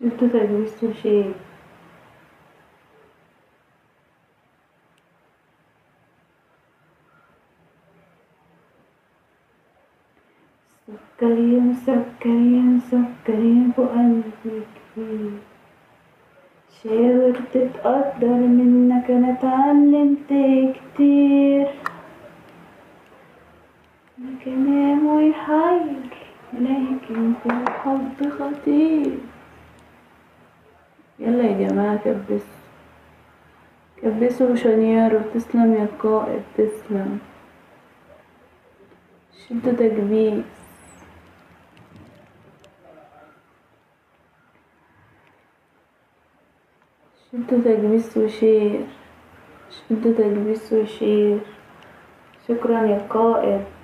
شدوا تجويز وشيء سكري مسكري مسكري بقلبي كتير شاور تتقدر منك أنا اتعلمت كتير. كلام ويحير لكن في الحب خطير. جماعة كبسوا كبسوا شنيار وتسلم يا قائد تسلم. شدوا تكبيس شدوا تكبيس و share؟ شدوا تكبيس و share؟ شكرا يا قائد.